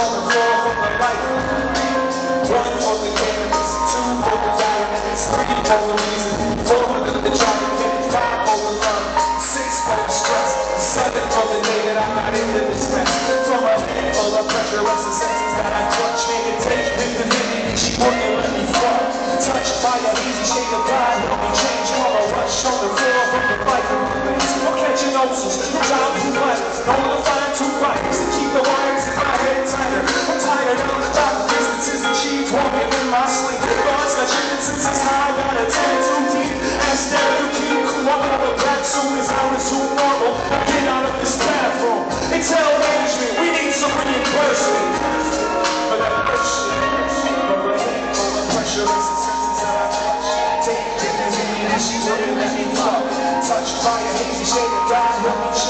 on the floor for the life. One for the cannabis, two for the vitamins, three for the reason, four for the chocolate, five for the love, six for the stress, seven for the day that I'm not into this mess. From a head full of pressure, as the senses that I clutch, make it take with the minute that she wouldn't let me fuck. Touched by an easy shade of God, help me change from a rush on the soon as I resume normal. I get out of this bathroom. It's hell management we need some reimbursement. But that pressure, but the pressure the that I. Take and she wouldn't let me. Touched by a hazy shade of God, let me